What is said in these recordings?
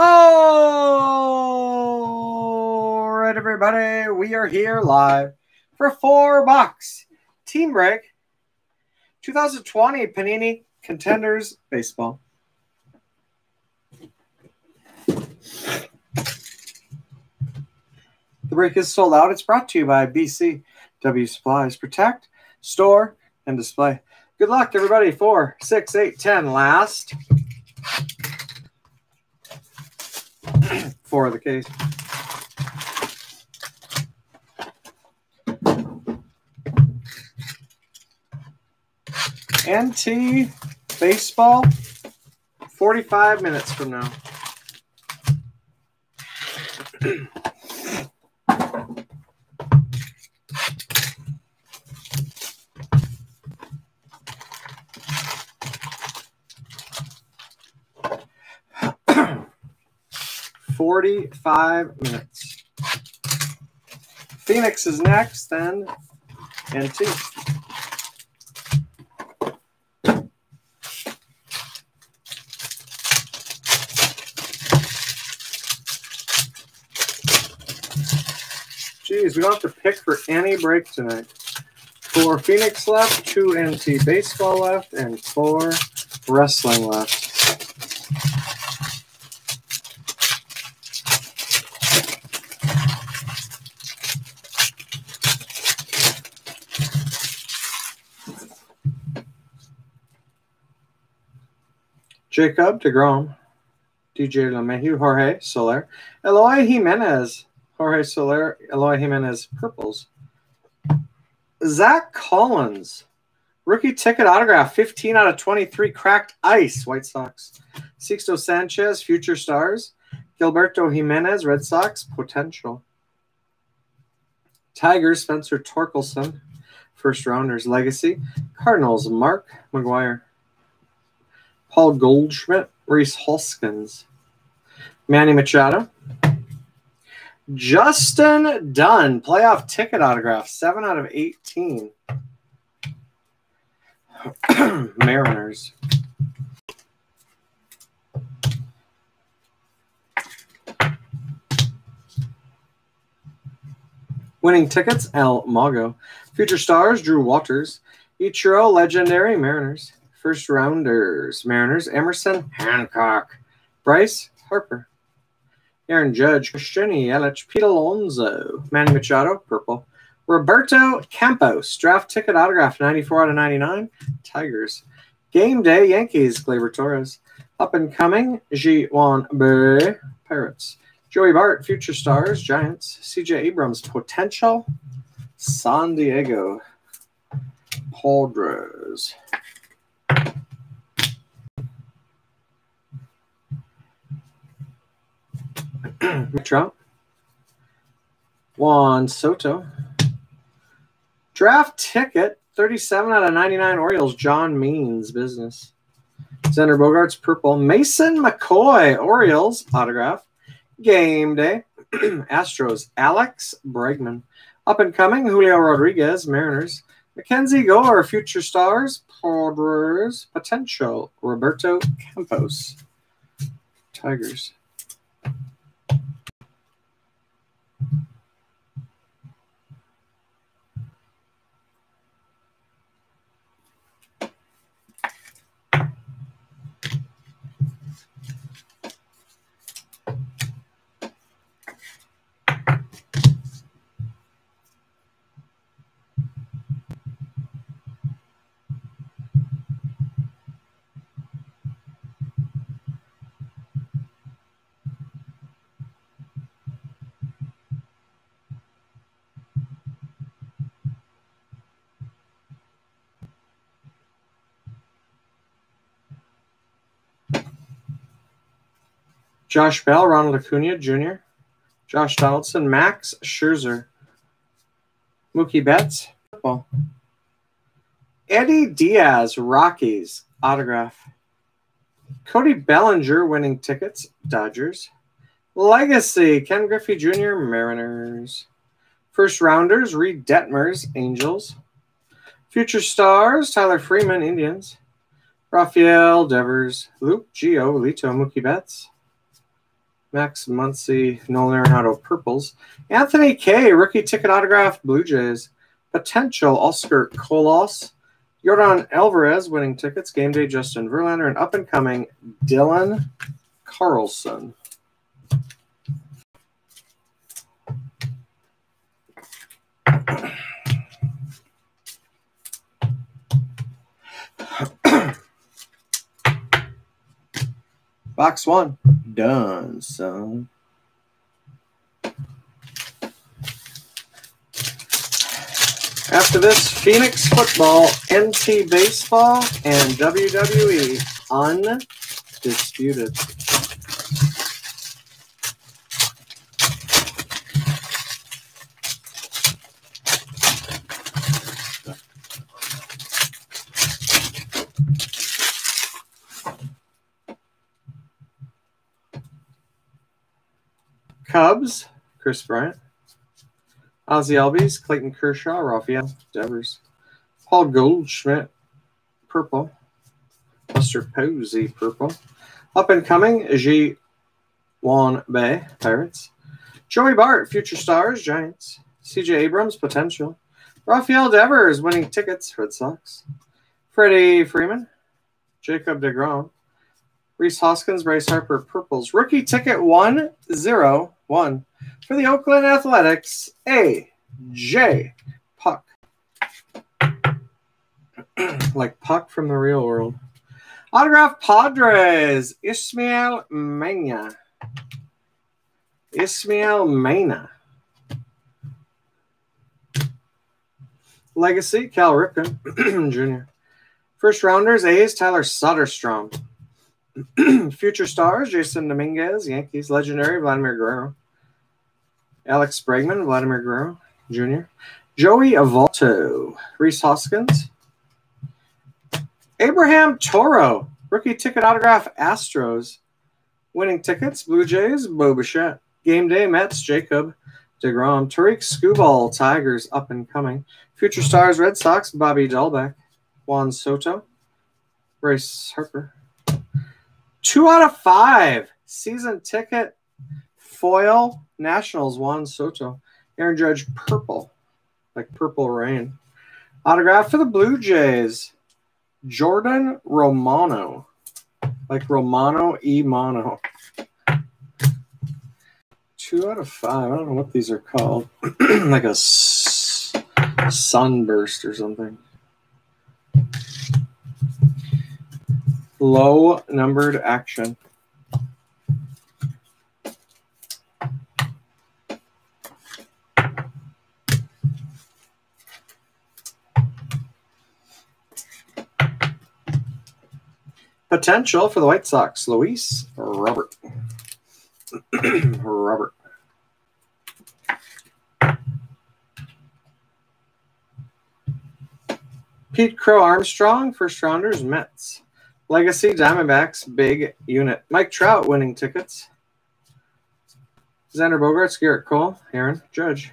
All right, everybody, we are here live for four bucks. Team break 2020 Panini Contenders Baseball. The break is sold out. It's brought to you by BCW Supplies. Protect, store, and display. Good luck, everybody. Four, six, eight, ten. Last. Four of the case. NT baseball. 45 minutes from now. Forty-five minutes. Phoenix is next, then NT. Geez, we don't have to pick for any break tonight. Four Phoenix left, two NT baseball left, and four wrestling left. Jacob DeGrom, DJ LeMahieu, Jorge Soler, Eloy Jimenez, Jorge Soler, Eloy Jimenez, purples. Zack Collins, rookie ticket autograph, 15 out of 23, cracked ice, White Sox. Sixto Sanchez, future stars. Gilberto Jimenez, Red Sox, potential. Tigers, Spencer Torkelson, first rounders, legacy. Cardinals, Mark McGwire. Paul Goldschmidt, Rhys Hoskins. Manny Machado. Justin Dunn, playoff ticket autograph, 7 out of 18. Mariners. Winning tickets, El Mago. Future stars, Drew Waters. Ichiro, legendary, Mariners. First rounders, Mariners. Emerson, Hancock. Bryce, Harper. Aaron Judge, Christian Yelich, Pete Alonso, Manny Machado, purple. Roberto Campos, draft ticket autograph, 94 out of 99, Tigers. Game day, Yankees, Gleyber Torres. Up and coming, Ji Wan Bay, Pirates. Joey Bart, Future Stars, Giants. CJ Abrams, Potential, San Diego, Padres. Trout. Juan Soto. Draft ticket, 37 out of 99 Orioles, John Means business. Xander Bogaerts, purple. Mason McCoy, Orioles, autograph. Game day. Astros, Alex Bregman. Up and coming, Julio Rodriguez, Mariners. Mackenzie Gore, Future Stars, Padres. Potential, Roberto Campos, Tigers. Josh Bell, Ronald Acuna Jr., Josh Donaldson, Max Scherzer, Mookie Betts, football. Eddie Diaz, Rockies, autograph. Cody Bellinger winning tickets, Dodgers. Legacy, Ken Griffey Jr., Mariners. First rounders, Reid Detmers, Angels. Future stars, Tyler Freeman, Indians. Rafael Devers, Luke Gio, Lito, Mookie Betts. Max Muncy, Nolan Arenado purples. Anthony Kay, rookie ticket autograph, Blue Jays. Potential Oscar Colas. Yordan Alvarez winning tickets. Game day Justin Verlander and up and coming Dylan Carlson. Box one. Done, son. After this, Phoenix football, NT baseball, and WWE undisputed. Cubs, Kris Bryant. Ozzie Albies, Clayton Kershaw, Rafael Devers. Paul Goldschmidt, purple. Buster Posey, purple. Up and coming, Ji Wan Bay, Pirates. Joey Bart, Future Stars, Giants. CJ Abrams, potential. Rafael Devers, winning tickets, Red Sox. Freddie Freeman, Jacob DeGrom. Rhys Hoskins, Bryce Harper, purples. Rookie ticket 101 for the Oakland Athletics, A.J. Puk. like Puck from the real world. Autograph Padres, Ismael Mania. Ismael Mena. Legacy, Cal Ripken Jr. First rounders, A's, Tyler Soderstrom. Future stars, Jasson Dominguez, Yankees. Legendary, Vladimir Guerrero. Alex Bregman, Vladimir Guerrero Jr. Joey Avalto, Rhys Hoskins. Abraham Toro, rookie ticket autograph Astros. Winning tickets, Blue Jays, Bo Bichette. Game day, Mets, Jacob DeGrom. Tarik Skubal, Tigers, up and coming. Future Stars, Red Sox, Bobby Dalbec. Juan Soto. Bryce Harper. Two out of five. Season ticket, foil, Nationals, Juan Soto. Aaron Judge, purple, like purple rain. Autograph for the Blue Jays, Jordan Romano, like Romano E. Mono. Two out of five. I don't know what these are called. like a sunburst or something. Low numbered action. Potential for the White Sox, Luis Robert. Robert. Pete Crow Armstrong, first rounders, Mets. Legacy Diamondbacks, big unit. Mike Trout winning tickets. Xander Bogaerts, Gerrit Cole, Aaron Judge.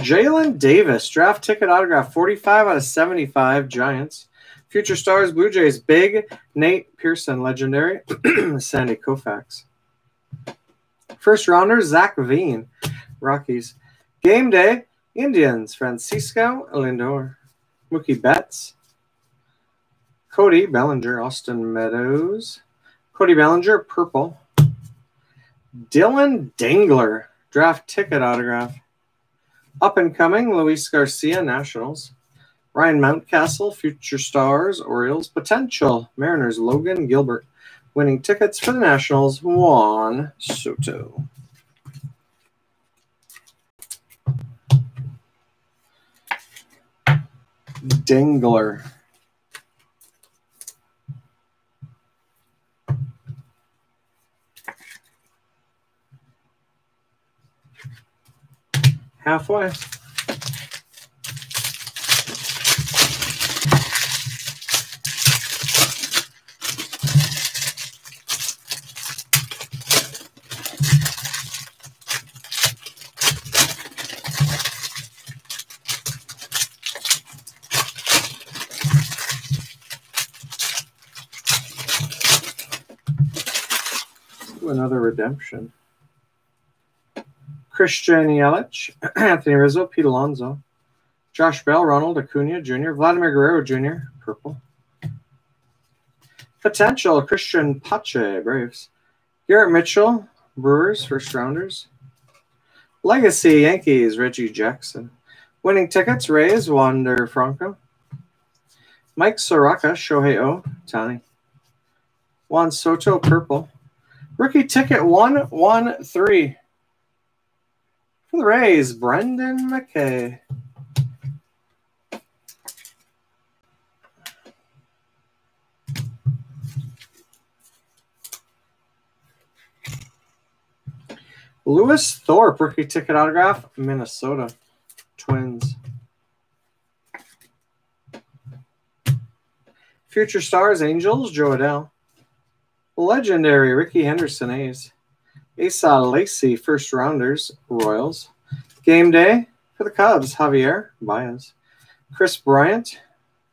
Jaylin Davis, draft ticket autograph, 45 out of 75 Giants. Future Stars, Blue Jays, big Nate Pearson, legendary Sandy Koufax. First rounder, Zac Veen, Rockies. Game day, Indians, Francisco Lindor. Mookie Betts. Cody Bellinger, Austin Meadows. Cody Bellinger, purple. Dillon Dingler, draft ticket autograph. Up and coming, Luis Garcia, Nationals. Ryan Mountcastle, Future Stars, Orioles. Potential, Mariners, Logan Gilbert. Winning tickets for the Nationals, Juan Soto. Dingler. halfway. another redemption. Christian Yelich, Anthony Rizzo, Pete Alonso, Josh Bell, Ronald Acuna Jr., Vladimir Guerrero Jr., purple. Potential Cristian Pache, Braves. Garrett Mitchell, Brewers, first rounders. Legacy Yankees, Reggie Jackson. Winning tickets, Rays, Wander Franco. Mike Soroka, Shohei O, Tani. Juan Soto, purple. Rookie ticket 113. For the Rays, Brendan McKay. Lewis Thorpe, rookie ticket autograph, Minnesota Twins. Future Stars, Angels, Jo Adell. Legendary, Rickey Henderson, A's. Asa uh, Lacy, first rounders, Royals. Game day for the Cubs, Javier Baez. Kris Bryant,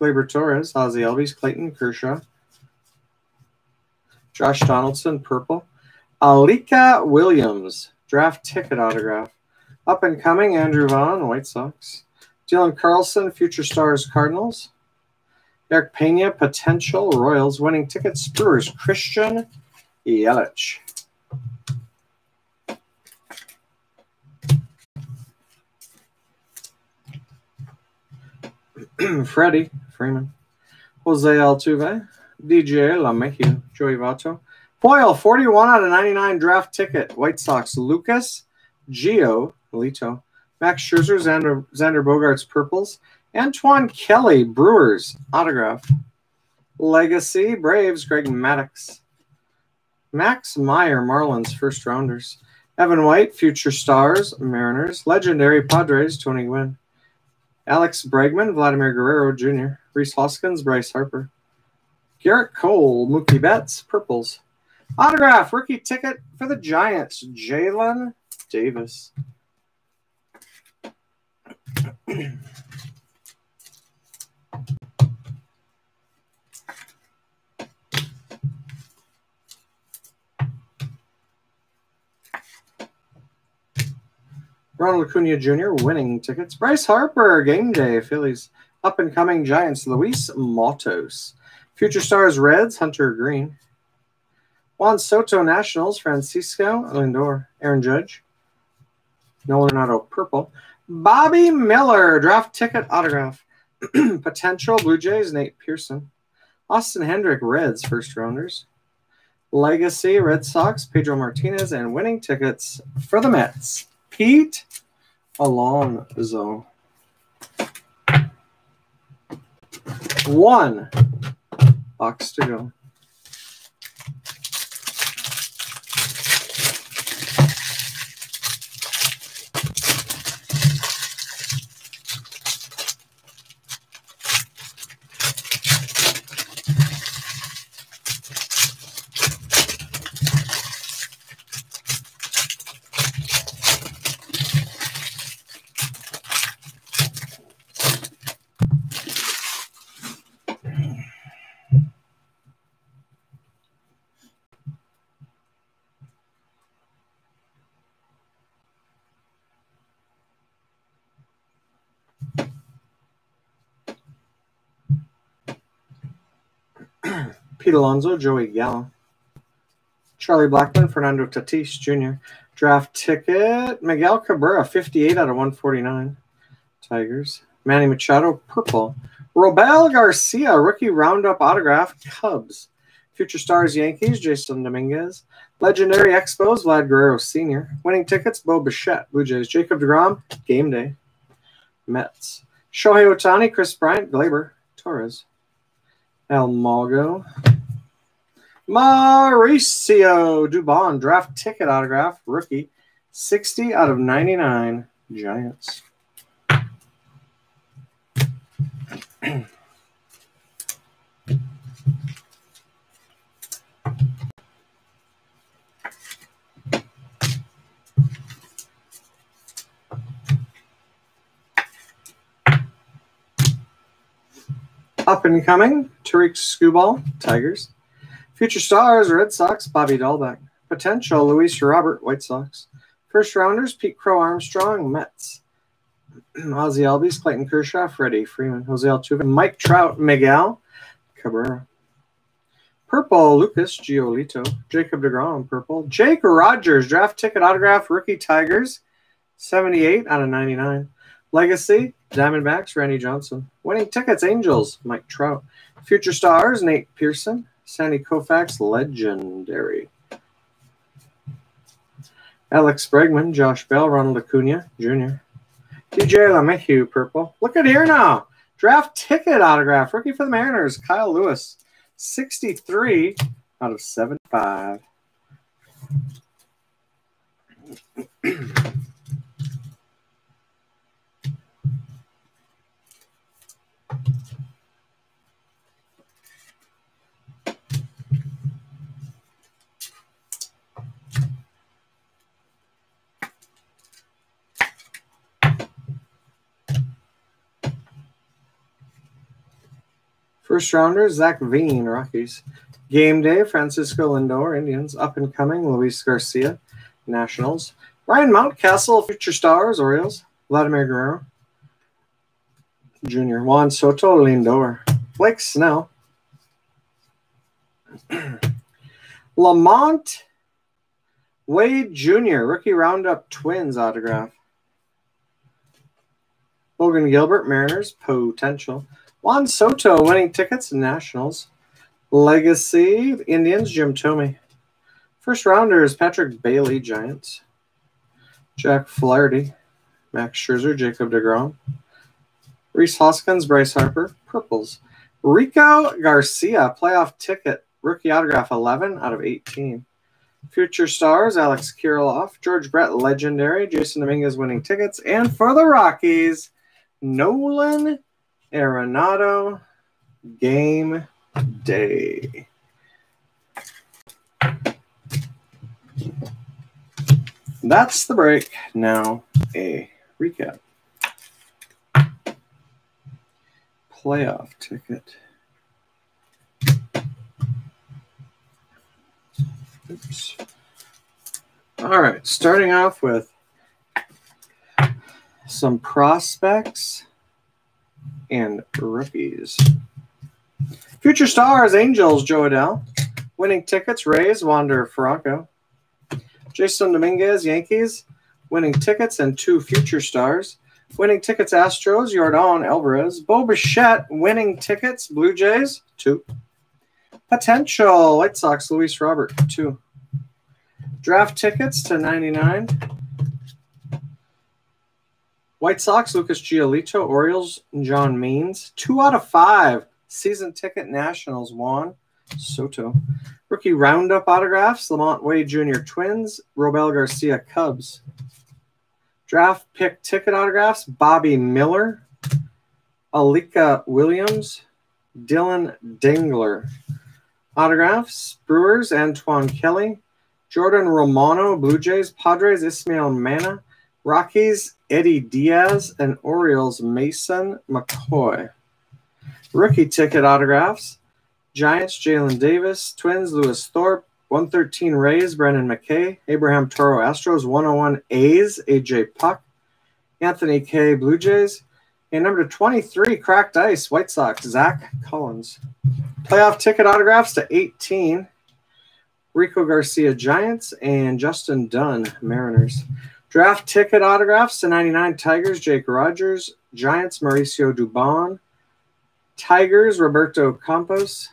Gleyber Torres, Ozzie Albies, Clayton Kershaw. Josh Donaldson, purple. Alika Williams, draft ticket autograph. Up and coming, Andrew Vaughn, White Sox. Dylan Carlson, Future Stars, Cardinals. Erick Peña, potential Royals. Winning tickets, Brewers, Christian Yelich. Freddie Freeman, Jose Altuve, DJ LeMahieu, Joey Votto, Foil 41 out of 99 draft ticket, White Sox, Lucas Gio Lito, Max Scherzer, Xander, Xander Bogaerts purples, Antoine Kelly Brewers autograph, Legacy Braves, Greg Maddux, Max Meyer Marlins first rounders, Evan White Future Stars Mariners, Legendary Padres Tony Gwynn. Alex Bregman, Vladimir Guerrero Jr., Rhys Hoskins, Bryce Harper, Gerrit Cole, Mookie Betts, Purples. Autograph, rookie ticket for the Giants, Jaylin Davis. Ronald Acuna Jr. winning tickets. Bryce Harper, game day, Phillies. Up and coming Giants, Luis Matos. Future Stars, Reds, Hunter Greene. Juan Soto, Nationals, Francisco Lindor. Aaron Judge. Nolan Arenado, purple. Bobby Miller, draft ticket autograph. Potential Blue Jays, Nate Pearson. Austin Hendrick, Reds, first rounders. Legacy, Red Sox, Pedro Martinez, and winning tickets for the Mets. Pete Alonso. One box to go. Pete Alonso, Joey Gallo, Charlie Blackmon, Fernando Tatis Jr. Draft ticket, Miguel Cabrera, 58 out of 149. Tigers. Manny Machado, purple. Robel Garcia, rookie roundup autograph, Cubs. Future Stars Yankees, Jasson Dominguez. Legendary Expos, Vlad Guerrero Sr. Winning tickets, Bo Bichette, Blue Jays. Jacob DeGrom, Game Day. Mets. Shohei Ohtani, Kris Bryant, Gleyber, Torres. El Mago. Mauricio Dubon, draft ticket autograph, rookie, 60 out of 99 Giants. Up and coming, Tarik Skubal, Tigers. Future Stars, Red Sox, Bobby Dalbec. Potential, Luis Robert, White Sox. First rounders, Pete Crow Armstrong, Mets. Ozzie Albies, Clayton Kershaw, Freddie Freeman, Jose Altuve, Mike Trout, Miguel Cabrera. Purple, Lucas Giolito, Jacob DeGrom, purple. Jake Rogers, draft ticket autograph, rookie Tigers, 78 out of 99. Legacy, Diamondbacks, Randy Johnson. Winning tickets, Angels, Mike Trout. Future stars, Nate Pearson, Sandy Koufax, legendary. Alex Bregman, Josh Bell, Ronald Acuna Jr. DJ LeMahieu, purple. Look at here now. Draft ticket autograph, rookie for the Mariners, Kyle Lewis. 63 out of 75. First rounder, Zac Veen, Rockies. Game day, Francisco Lindor, Indians. Up and coming, Luis Garcia, Nationals. Ryan Mountcastle, Future Stars, Orioles. Vladimir Guerrero, Jr. Juan Soto, Lindor. Blake Snell. LaMonte Wade Jr., rookie roundup twins autograph. Logan Gilbert, Mariners, potential. Juan Soto winning tickets, Nationals. Legacy, Indians, Jim Thome. First rounders, Patrick Bailey, Giants. Jack Flaherty, Max Scherzer, Jacob DeGrom. Rhys Hoskins, Bryce Harper, Purples. Rico Garcia, playoff ticket, rookie autograph 11 out of 18. Future stars, Alex Kirilloff, George Brett, legendary, Jasson Dominguez winning tickets. And for the Rockies, Nolan Arenado, game day. That's the break. Now a recap. Playoff ticket. Oops. All right, starting off with some prospects and rookies. Future stars, Angels, Jo Adell. Winning tickets, Rays, Wander Franco. Jasson Dominguez, Yankees. Winning tickets and two future stars. Winning tickets, Astros, Yordan Alvarez. Bo Bichette, winning tickets, Blue Jays, two. Potential, White Sox, Luis Robert, two. Draft tickets to 99. White Sox, Lucas Giolito. Orioles, John Means. Two out of five. Season ticket Nationals, Juan Soto. Rookie Roundup autographs, LaMonte Wade Jr. Twins. Robel Garcia Cubs. Draft pick ticket autographs, Bobby Miller. Alika Williams. Dillon Dingler. Autographs, Brewers, Antoine Kelly. Jordan Romano, Blue Jays, Padres, Ismael Mena. Rockies, Eddie Diaz, and Orioles, Mason McCoy. Rookie ticket autographs Giants, Jaylin Davis, Twins, Lewis Thorpe, 113 Rays, Brendan McKay, Abraham Toro Astros, 101 A's, AJ Puk, Anthony Kay. Blue Jays, and number 23, Cracked Ice, White Sox, Zack Collins. Playoff ticket autographs to 18, Rico Garcia, Giants, and Justin Dunn, Mariners. Draft ticket autographs to 99 Tigers, Jake Rogers, Giants, Mauricio Dubon, Tigers, Roberto Campos,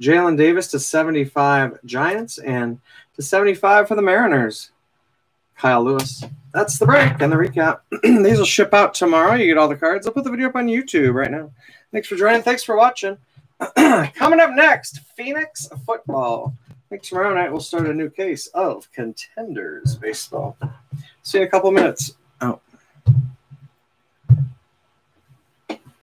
Jaylin Davis to 75 Giants, and to 75 for the Mariners, Kyle Lewis. That's the break and the recap. These will ship out tomorrow. You get all the cards. I'll put the video up on YouTube right now. Thanks for joining. Thanks for watching. Coming up next, Phoenix football. Next tomorrow night, we'll start a new case of contenders baseball. See you in a couple minutes.